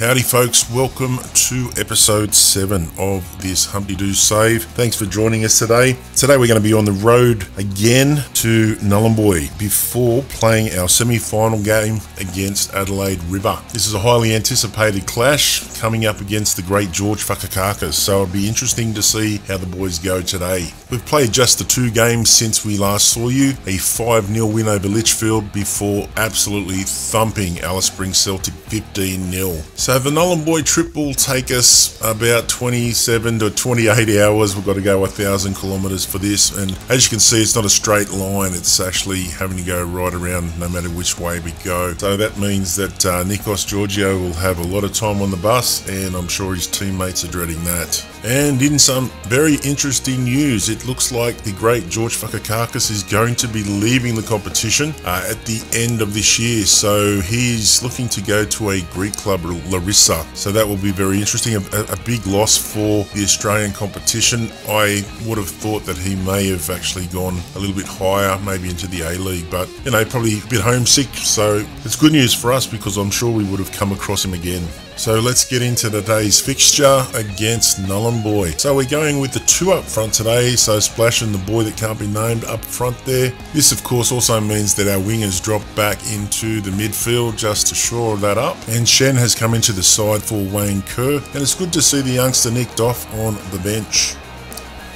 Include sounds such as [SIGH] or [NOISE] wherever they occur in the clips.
Howdy, folks. Welcome to episode 7 of this Humpty Doo save. Thanks for joining us today. Today, we're going to be on the road again to Nhulunbuy before playing our semi final game against Adelaide River. This is a highly anticipated clash coming up against the great George Fakakakis, so it'll be interesting to see how the boys go today. We've played just the two games since we last saw you a 5 0 win over Litchfield before absolutely thumping Alice Springs Celtic 15 0. So the Boy trip will take us about 27 to 28 hours. We've got to go a thousand kilometres for this, and as you can see, it's not a straight line. It's actually having to go right around no matter which way we go. So that means that uh, Nikos Georgiou will have a lot of time on the bus, and I'm sure his teammates are dreading that. And in some very interesting news, it looks like the great George Fakakakis is going to be leaving the competition uh, at the end of this year. So he's looking to go to a Greek club, Larissa. So that will be very interesting. A, a big loss for the Australian competition. I would have thought that he may have actually gone a little bit higher, maybe into the A League, but you know, probably a bit homesick. So it's good news for us because I'm sure we would have come across him again. So let's get into today's fixture against Nhulunbuy. So we're going with the two up front today. So Splash and the boy that can't be named up front there. This of course also means that our wingers drop back into the midfield just to shore that up. And Shen has come into the side for Wayne Kerr. And it's good to see the youngster nicked off on the bench.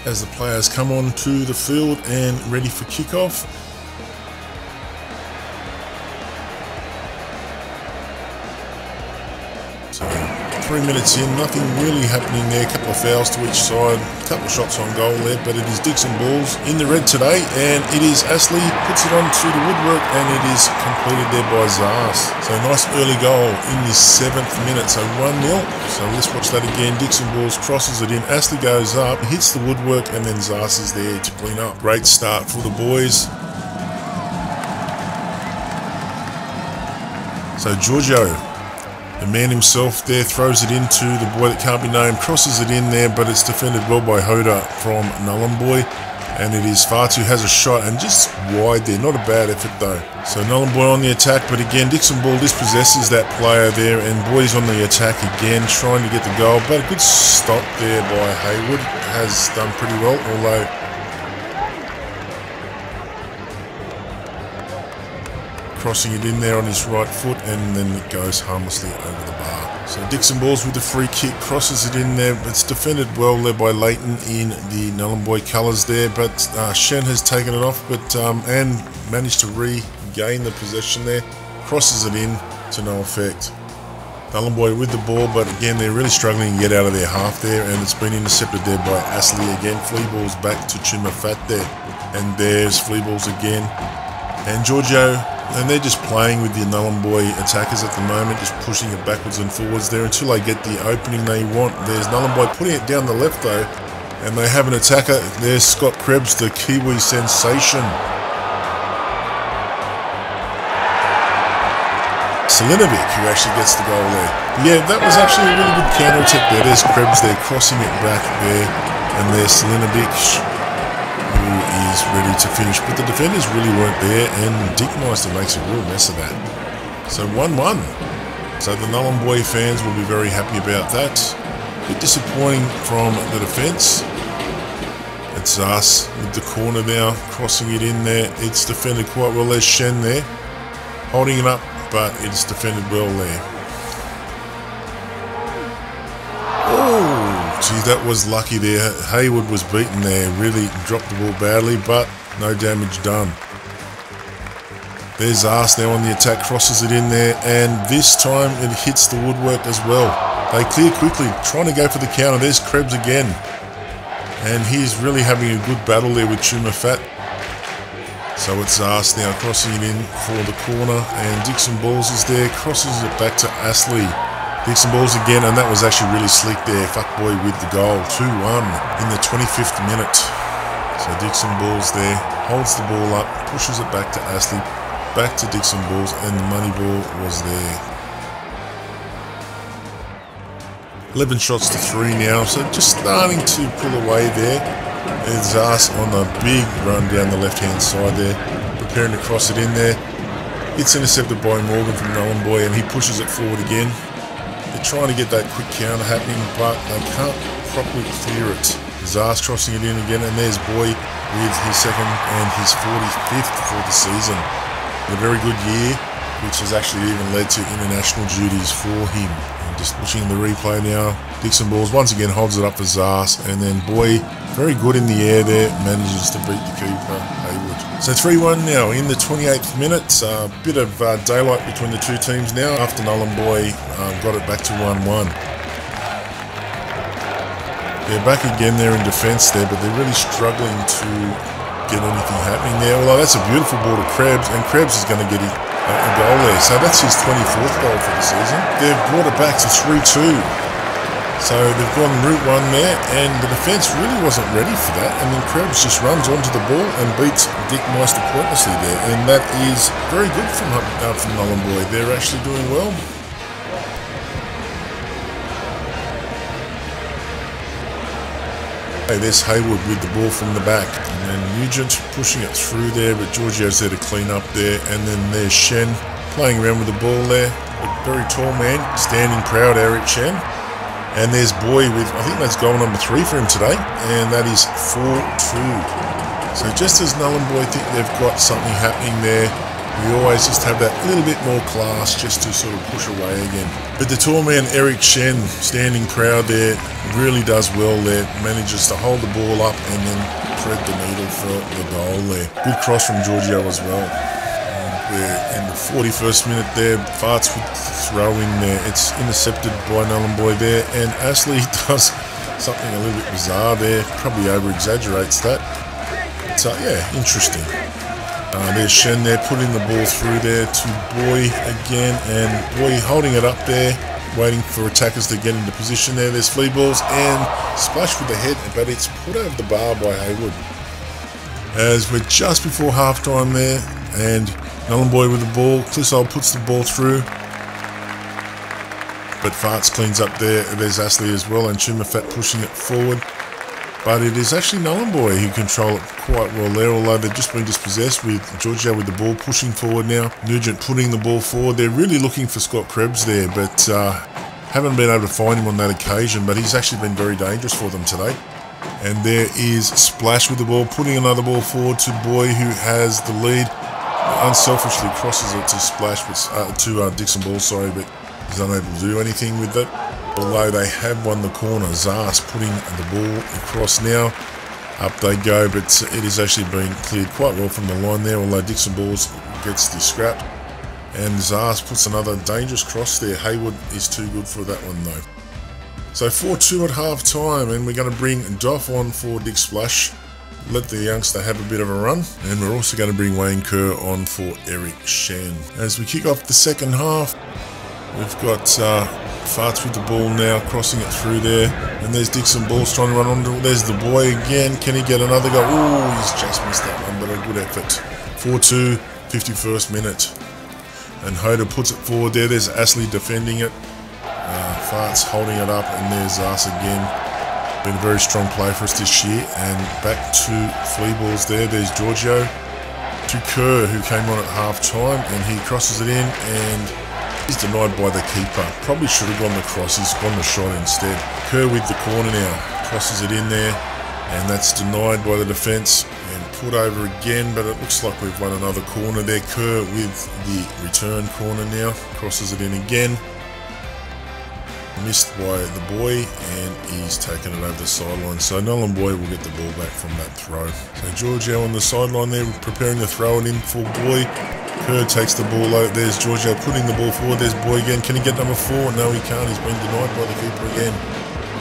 As the players come on to the field and ready for kickoff, three minutes in, nothing really happening there. A couple of fouls to each side, a couple of shots on goal there, but it is Dixon Bulls in the red today, and it is Astley puts it onto the woodwork, and it is completed there by Zas. So nice early goal in the seventh minute, so 1 0. So let's watch that again. Dixon Bulls crosses it in, Astley goes up, hits the woodwork, and then Zas is there to clean up. Great start for the boys. So Georgiou the man himself there throws it into the boy that can't be named, crosses it in there, but it's defended well by Hoda from Nhulunbuy. And it is Fatu has a shot and just wide there. Not a bad effort though. So Nhulunbuy on the attack, but again Dixon Ball dispossesses that player there and Boys on the attack again, trying to get the goal. But a good stop there by Haywood has done pretty well, although crossing it in there on his right foot and then it goes harmlessly over the bar. So Dixon Balls with the free kick, crosses it in there. It's defended well there by Leighton in the Nhulunbuy colours there, but uh, Shen has taken it off but um, and managed to regain the possession there. Crosses it in to no effect. Nhulunbuy with the ball, but again, they're really struggling to get out of their half there, and it's been intercepted there by Astley again. Flea balls back to Chuma Fat there, and there's flea balls again. And Georgiou and they're just playing with the Nhulunbuy attackers at the moment, just pushing it backwards and forwards there until they get the opening they want. There's Nhulunbuy putting it down the left though, and they have an attacker. There's Scott Krebs, the Kiwi sensation. Selinovic, who actually gets the goal there. Yeah, that was actually a really good counter attack there. There's Krebs there crossing it back there, and there's Selinovic is ready to finish. But the defenders really weren't there, and Dick Meister makes a real mess of that. So 1 1. So the Nhulunbuy fans will be very happy about that. A bit disappointing from the defence. It's us with the corner now, crossing it in there. It's defended quite well. There's Shen there, holding it up, but it's defended well there. Gee, that was lucky there. Haywood was beaten there, really dropped the ball badly, but no damage done. There's Ars now on the attack, crosses it in there, and this time it hits the woodwork as well. They clear quickly, trying to go for the counter. There's Krebs again. And he's really having a good battle there with Chuma Fat. So it's Ars now crossing it in for the corner, and Dixon Balls is there, crosses it back to Astley. Dixon Balls again, and that was actually really slick there. Fuckboy with the goal, 2-1 in the 25th minute. So Dixon Balls there, holds the ball up, pushes it back to Astley, back to Dixon Balls, and the money ball was there. 11 shots to 3 now, so just starting to pull away there. There's Zas on a big run down the left-hand side there, preparing to cross it in there. It's intercepted by Morgan from Nhulunbuy, and he pushes it forward again. They're trying to get that quick counter happening, but they can't properly clear it. Zas crossing it in again, and there's Boy with his second and his 45th for the season. A very good year, which has actually even led to international duties for him. And just watching the replay now, Dixon Balls once again holds it up for Zas, and then Boy, very good in the air there, manages to beat the keeper, Haywood. So 3-1 now in the 28th minute. A uh, bit of uh, daylight between the two teams now after Nhulunbuy um, got it back to 1-1. They're back again there in defence there, but they're really struggling to get anything happening there. Although that's a beautiful ball to Krebs, and Krebs is going to get a, a goal there. So that's his 24th goal for the season. They've brought it back to 3-2. So they've gone route one there, and the defence really wasn't ready for that. And then Krebs just runs onto the ball and beats Dick Meister pointlessly there. And that is very good from, uh, from Nhulunbuy. They're actually doing well. Hey, there's Haywood with the ball from the back. And then Nugent pushing it through there, but Giorgio's there to clean up there. And then there's Shen playing around with the ball there. A very tall man, standing proud, Eric Shen. And there's Boy with, I think that's goal number three for him today. And that is 4-2. So just as Nhulunbuy think they've got something happening there, we always just have that little bit more class just to sort of push away again. But the tall man Eric Shen, standing proud there, really does well there, manages to hold the ball up and then thread the needle for the goal there. Good cross from Giorgio as well. In the 41st minute there, Farts would throw in there. It's intercepted by Nhulunbuy there, and Ashley [LAUGHS] does something a little bit bizarre there, probably over exaggerates that. So, yeah, interesting. Uh, there's Shen there putting the ball through there to Boy again, and Boy holding it up there, waiting for attackers to get into position there. There's flea balls and splash with the head, but it's put over the bar by Haywood. As we're just before halftime there, and Nhulunbuy with the ball. Clissold puts the ball through. But Farts cleans up there. There's Astley as well, and Chumafat pushing it forward. But it is actually Nhulunbuy who control it quite well there, although they've just been dispossessed with Giorgio with the ball pushing forward now. Nugent putting the ball forward. They're really looking for Scott Krebs there, but uh, haven't been able to find him on that occasion, but he's actually been very dangerous for them today. And there is Splash with the ball, putting another ball forward to Boy, who has the lead. Unselfishly crosses it to Splash, but, uh, to uh, Dixon Ball, sorry, but he's unable to do anything with it although they have won the corner. Zas putting the ball across now. Up they go, but it is actually been cleared quite well from the line there, although Dixon Balls gets the scrap. And Zas puts another dangerous cross there. Haywood is too good for that one though. So 4-2 at half time, and we're going to bring Doff on for Dick Splash. Let the youngster have a bit of a run, and we're also going to bring Wayne Kerr on for Eric Shen. As we kick off the second half, we've got uh, Farts with the ball now, crossing it through there. And there's Dixon Balls trying to run on. There's the boy again. Can he get another go? Oh, he's just missed that one, but a good effort. 4-2, 51st minute. And Hoda puts it forward there. There's Astley defending it. Uh, Farts holding it up, and there's us again. Been a very strong play for us this year. And back to flea balls there. There's Giorgio to Kerr, who came on at half time, and he crosses it in and He's denied by the keeper. Probably should have gone the cross. He's gone the shot instead. Kerr with the corner now. Crosses it in there. And that's denied by the defence. And put over again. But it looks like we've won another corner there. Kerr with the return corner now. Crosses it in again. Missed by the boy. And he's taken it over the sideline. So Nhulunbuy will get the ball back from that throw. So Giorgio on the sideline there. Preparing to throw it in for Boy. Kerr takes the ball out. There's Giorgio putting the ball forward. There's Boy again. Can he get number four? No, he can't. He's been denied by the keeper again.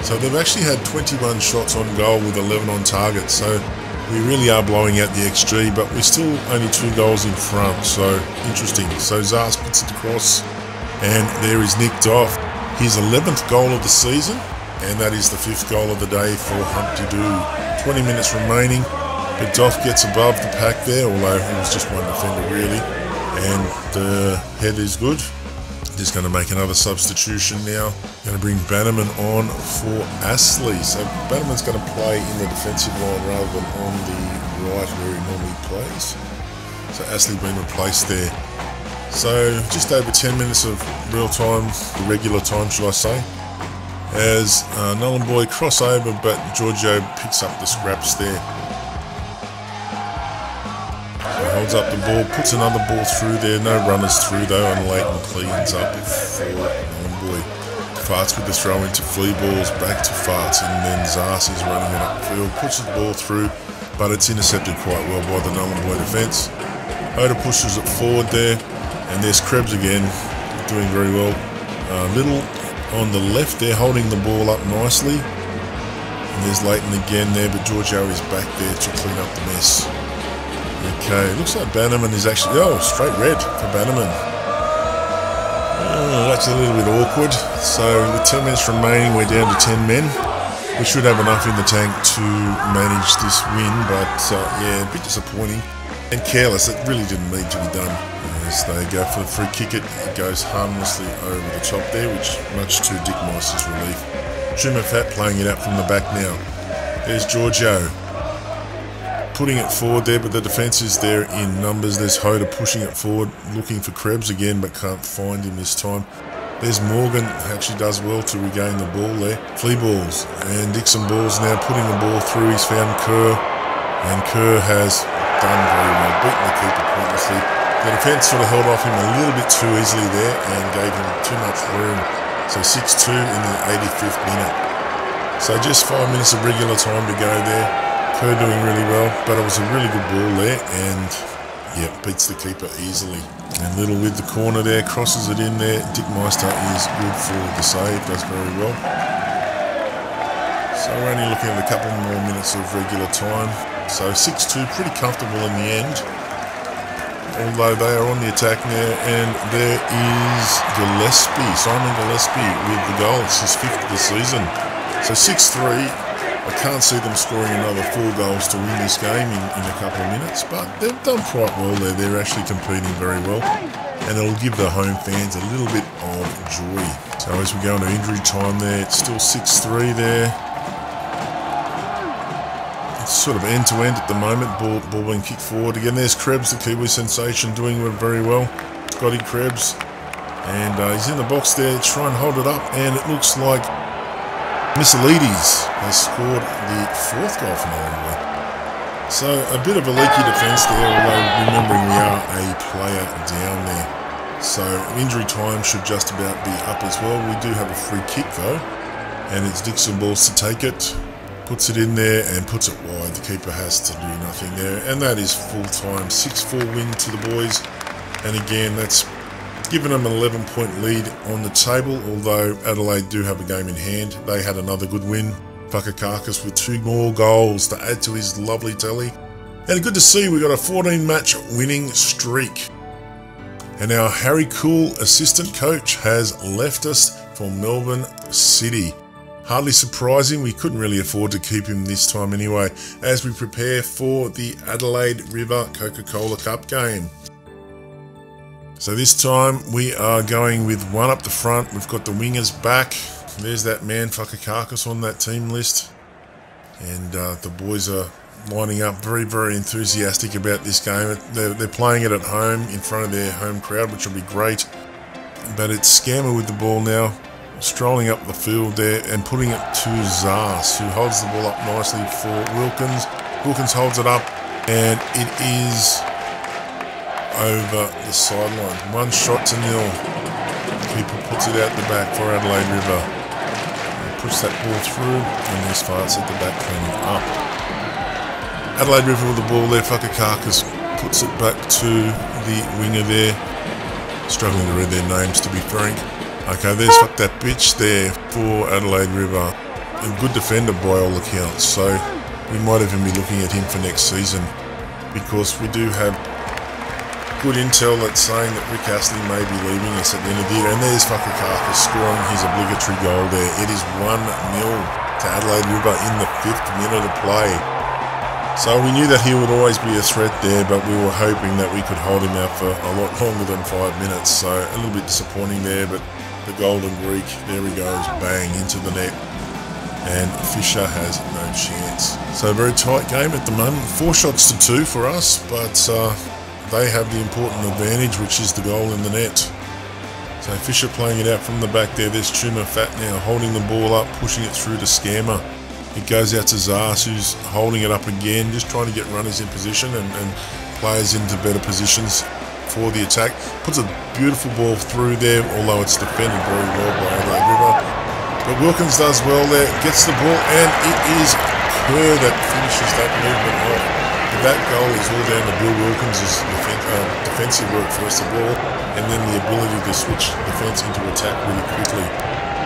So they've actually had 21 shots on goal with 11 on target. So we really are blowing out the XG, but we're still only two goals in front. So interesting. So Zas puts it across, and there is nicked Doff. His 11th goal of the season, and that is the fifth goal of the day for Humpty Doo. 20 minutes remaining, but gets above the pack there, although he was just one defender really and the head is good. Just going to make another substitution now. Going to bring Bannerman on for Astley. So Bannerman's going to play in the defensive line rather than on the right where he normally plays. So Astley being replaced there. So just over 10 minutes of real time, the regular time, shall I say. As uh, Nhulunbuy cross over, but Giorgio picks up the scraps there. Holds up the ball, puts another ball through there. No runners through though, and Leighton cleans up for Boy. Farts with the throw into flea balls, back to Farts, and then Zas is running it upfield, puts the ball through, but it's intercepted quite well by the Nhulunbuy defence. Oda pushes it forward there, and there's Krebs again, doing very well. Uh, little on the left there, holding the ball up nicely. And there's Leighton again there, but Giorgio is back there to clean up the mess. Okay, looks like Bannerman is actually, oh, straight red for Bannerman. Oh, that's a little bit awkward. So with 10 minutes remaining, we're down to 10 men. We should have enough in the tank to manage this win, but uh, yeah, a bit disappointing and careless. It really didn't need to be done. As they go for the free kick, it, goes harmlessly over the top there, which much to Dick Morris's relief. Trumafat playing it out from the back now. There's Giorgio putting it forward there, but the defence is there in numbers. There's Hoda pushing it forward, looking for Krebs again, but can't find him this time. There's Morgan, actually does well to regain the ball there. Flea balls, and Dixon balls now putting the ball through. He's found Kerr, and Kerr has done very well, beaten the keeper pointlessly. The defence sort of held off him a little bit too easily there and gave him too much room. So 6-2 in the 85th minute. So just five minutes of regular time to go there. Kerr doing really well, but it was a really good ball there and yeah, beats the keeper easily. And Little with the corner there, crosses it in there. Dick Meister is good for the save, does very well. So we're only looking at a couple more minutes of regular time. So 6-2, pretty comfortable in the end although they are on the attack now, and there is Gillespie, Simon Gillespie with the goal. It's his fifth of the season. So 6-3. I can't see them scoring another four goals to win this game in, in a couple of minutes, but they've done quite well there. They're actually competing very well, and it'll give the home fans a little bit of joy. So as we go into injury time there, it's still 6-3 there sort of end to end at the moment. Ball, ball being kicked forward again. There's Krebs, the Kiwi sensation, doing very well. Scotty Krebs, and uh, he's in the box there. Try and hold it up, and it looks like Misilides has scored the fourth goal for Norway. So a bit of a leaky defence there, although remembering we are a player down there. So injury time should just about be up as well. We do have a free kick though, and it's Dixon Balls to take it puts it in there and puts it wide. The keeper has to do nothing there. And that is full time. 6-4 win to the boys. And again, that's given them an 11 point lead on the table, although Adelaide do have a game in hand. They had another good win. Fakakakis with two more goals to add to his lovely tally. And good to see we got a 14 match winning streak. And our Harry Cool assistant coach has left us for Melbourne City. Hardly surprising, we couldn't really afford to keep him this time anyway, as we prepare for the Adelaide River Coca-Cola Cup game. So this time we are going with one up the front. We've got the wingers back. There's that man carcass on that team list. And uh, the boys are lining up very, very enthusiastic about this game. They're, they're playing it at home in front of their home crowd, which will be great. But it's Scammer with the ball now strolling up the field there and putting it to Zas, who holds the ball up nicely for Wilkins. Wilkins holds it up and it is over the sideline. One shot to nil. Keeper puts it out the back for Adelaide River. Push that ball through and there's Farts at the back cleaning up. Adelaide River with the ball there. Fakakakis puts it back to the winger there. Struggling to read their names to be frank. Okay, there's that bitch there for Adelaide River. A good defender by all accounts, so we might even be looking at him for next season because we do have good intel that's saying that Rick Astley may be leaving us at the end of the year. And there's Fakakakis scoring his obligatory goal there. It is 1-0 to Adelaide River in the fifth minute of play. So we knew that he would always be a threat there, but we were hoping that we could hold him out for a lot longer than five minutes. So a little bit disappointing there, but the Golden Greek. There he goes, bang, into the net. And Fisher has no chance. So very tight game at the moment. Four shots to two for us, but uh, they have the important advantage, which is the goal in the net. So Fisher playing it out from the back there. There's Chuma Fat now holding the ball up, pushing it through to Scammer. It goes out to Zas, who's holding it up again, just trying to get runners in position and, and players into better positions for the attack. Puts a beautiful ball through there, although it's defended very well by Adelaide River. But Wilkins does well there, gets the ball, and it is Kerr that finishes that movement off. But that goal is all down to Bill Wilkins' uh, defensive work first of all, and then the ability to switch defence into attack really quickly.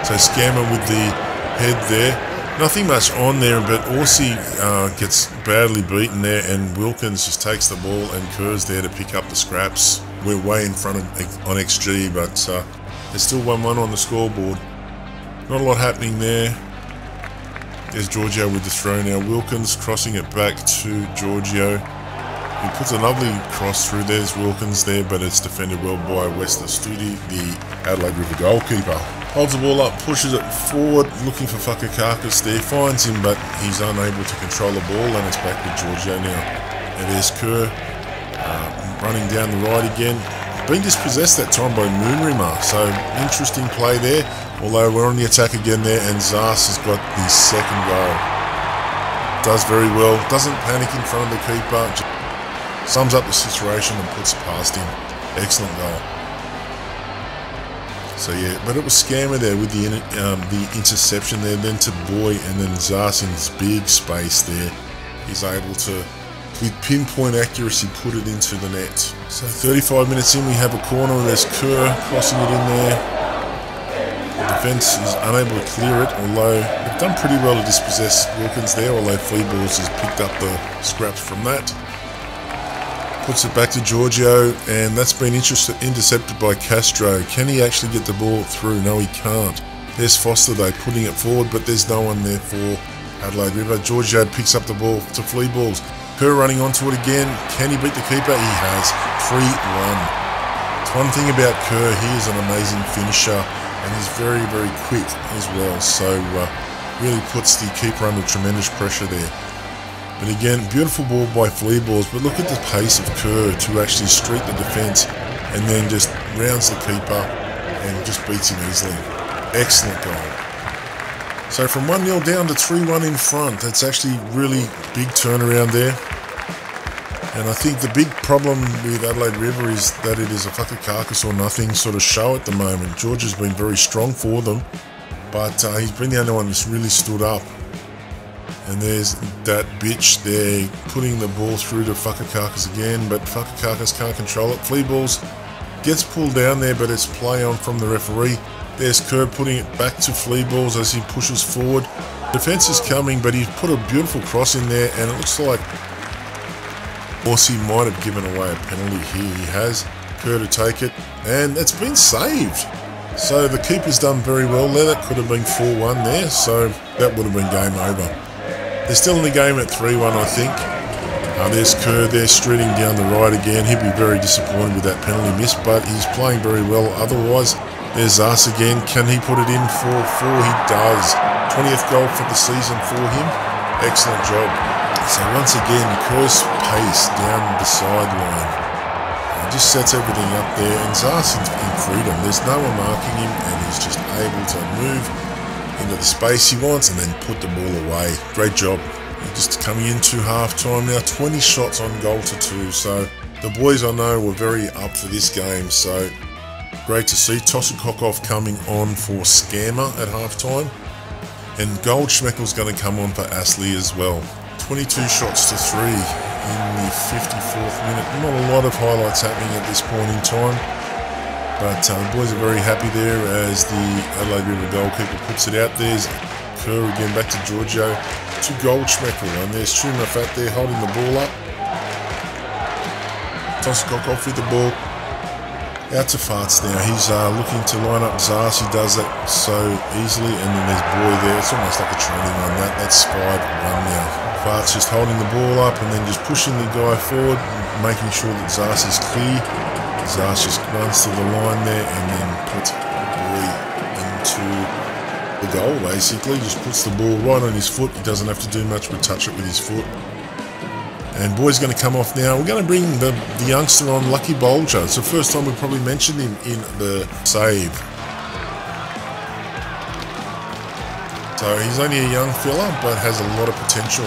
So Scammer with the head there. Nothing much on there, but Orsi uh, gets badly beaten there, and Wilkins just takes the ball, and Kerr's there to pick up the scraps. We're way in front of on XG, but uh, there's still 1-1 on the scoreboard. Not a lot happening there. There's Giorgio with the throw now. Wilkins crossing it back to Giorgio. He puts a lovely cross through. There's Wilkins there, but it's defended well by Wester Studi, the Adelaide River goalkeeper. Holds the ball up, pushes it forward, looking for Fakakakis there. Finds him, but he's unable to control the ball, and it's back with Giorgio now. And there's Kerr uh, running down the right again. Being dispossessed that time by Moonrimmer, so interesting play there. Although we're on the attack again there, and Zas has got the second goal. Does very well. Doesn't panic in front of the keeper. Sums up the situation and puts it past him. Excellent goal. So yeah, but it was Scammer there with the um, the interception there, then to Boy, and then Zas in his big space there. He's able to, with pinpoint accuracy, put it into the net. So 35 minutes in, we have a corner. There's Kerr crossing it in there The defence is unable to clear it, although they've done pretty well to dispossess Wilkins there, although Fleeballs has picked up the scraps from that. Puts it back to Giorgio, and that's been intercepted by Castro. Can he actually get the ball through? No, he can't. There's Foster, though, putting it forward, but there's no one there for Adelaide River. Giorgio picks up the ball to flea balls. Kerr running onto it again. Can he beat the keeper? He has. 3-1. One thing about Kerr, he is an amazing finisher and he's very, very quick as well. So uh, really puts the keeper under tremendous pressure there. But again, beautiful ball by Fleeballs, but look at the pace of Kerr to actually street the defence and then just rounds the keeper and just beats him easily. Excellent goal. So from 1-0 down to 3-1 in front, that's actually really big turnaround there. And I think the big problem with Adelaide River is that it is a Fakakakis or nothing sort of show at the moment. George has been very strong for them, but uh, he's been the only one that's really stood up. And there's that bitch there putting the ball through to Fakakakis again, but Fakakakis can't control it. Fleeballs gets pulled down there, but it's play on from the referee. There's Kerr putting it back to Fleeballs as he pushes forward. Defence is coming, but he's put a beautiful cross in there, and it looks like Horsey might have given away a penalty here. He has. Kerr to take it. And it's been saved. So the keeper's done very well there. That could have been 4-1 there. So that would have been game over. They're still in the game at 3-1, I think. Uh, there's Kerr there streeting down the right again. He'd be very disappointed with that penalty miss, but he's playing very well otherwise. There's us again. Can he put it in for 4? He does. 20th goal for the season for him. Excellent job. So once again, Kerr's pace down the sideline uh, just sets everything up there and Zas in freedom. There's no one marking him and he's just able to move into the space he wants and then put the ball away. Great job. Just coming into half time now, 20 shots on goal to two. So the boys I know were very up for this game. So great to see Tosukokov coming on for Scammer at half time. And Goldschmeckel's going to come on for Astley as well. 22 shots to 3 in the 54th minute. Not a lot of highlights happening at this point in time. But uh, the boys are very happy there as the Adelaide River goalkeeper puts it out. There's Kerr again back to Giorgio to Goldschmeckel. And there's Chuma Fat there holding the ball up. Toskok off with the ball. Out to Farts now. He's uh, looking to line up Zas. He does that so easily. And then there's Boy there. It's almost like a training run. That, that's 5-1 now. Fart's just holding the ball up and then just pushing the guy forward, making sure that Zas is clear. Just runs to the line there and then puts Boy into the goal basically. Just puts the ball right on his foot. He doesn't have to do much but touch it with his foot. And boy's going to come off now. We're going to bring the, the youngster on, Lucky Bolger. It's the first time we've probably mentioned him in the save. So he's only a young fella, but has a lot of potential.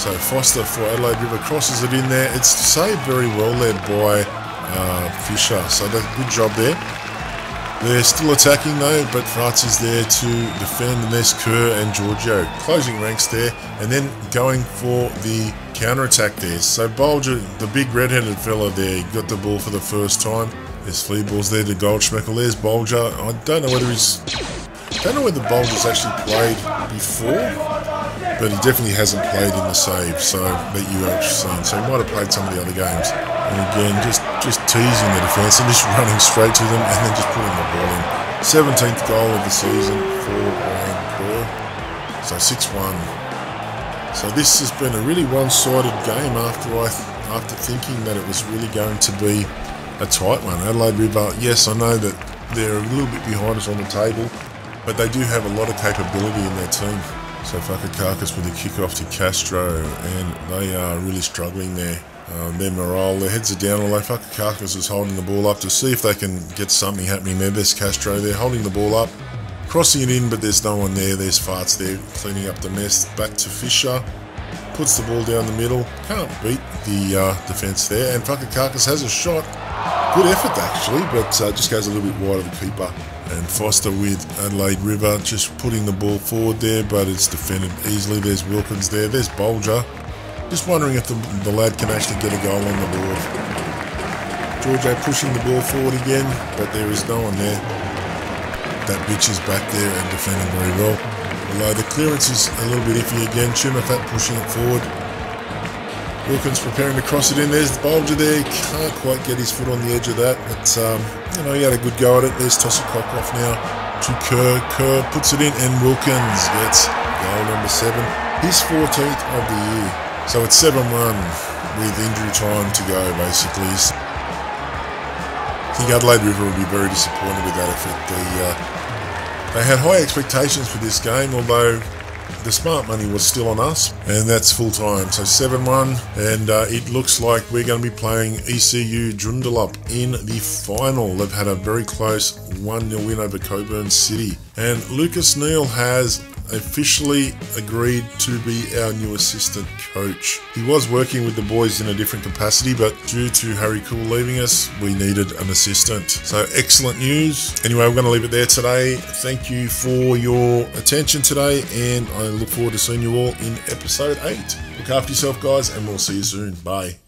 So Foster for Adelaide River crosses it in there. It's saved very well there by uh, Fisher. So that's good job there. They're still attacking though, but France is there to defend, and there's Kerr and Giorgio closing ranks there, and then going for the counter attack there. So Bolger, the big red-headed fella there, got the ball for the first time. There's flea balls there to Goldschmeckel. There's Bolger. I don't know whether he's, I don't know whether Bolger's actually played before, but he definitely hasn't played in the save. So that you have seen. So he might have played some of the other games. And again, just, just teasing the defence and just [LAUGHS] running straight to them and then just putting the ball in. 17th goal of the season for Ryan Kerr. So 6-1. So this has been a really one-sided game after I after thinking that it was really going to be a tight one. Adelaide River, yes, I know that they're a little bit behind us on the table, but they do have a lot of capability in their team. So Fakakakis with a kick off to Castro, and they are really struggling there. Um, their morale, their heads are down, although Fakakakis is holding the ball up to see if they can get something happening there. There's Castro there holding the ball up, crossing it in, but there's no one there. There's Farts there cleaning up the mess. Back to Fisher, puts the ball down the middle. Can't beat the uh, defence there, and Fakakakis has a shot. Good effort actually, but uh, just goes a little bit wide of the keeper. And Foster with Adelaide River just putting the ball forward there, but it's defended easily. There's Wilkins there. There's Bolger. Just wondering if the, the lad can actually get a goal on the board. Giorgio pushing the ball forward again, but there is no one there. That bitch is back there and defending very well. Although the clearance is a little bit iffy again. Chumafat pushing it forward. Wilkins preparing to cross it in. There's the Bolger there. Can't quite get his foot on the edge of that. But, um, you know, he had a good go at it. There's Tosikock off now to Kerr. Kerr puts it in and Wilkins gets goal number seven. His 14th of the year. So it's 7 1 with injury time to go, basically. I think Adelaide River will be very disappointed with that effort. They, uh, they had high expectations for this game, although the smart money was still on us, and that's full time. So 7 1, and uh, it looks like we're going to be playing ECU Joondalup in the final. They've had a very close 1 0 win over Coburn City, and Lucas Neal has officially agreed to be our new assistant coach. He was working with the boys in a different capacity, but due to Harry Cool leaving us, we needed an assistant. So excellent news. Anyway, we're going to leave it there today. Thank you for your attention today, and I look forward to seeing you all in episode 8. Look after yourself, guys, and we'll see you soon. Bye.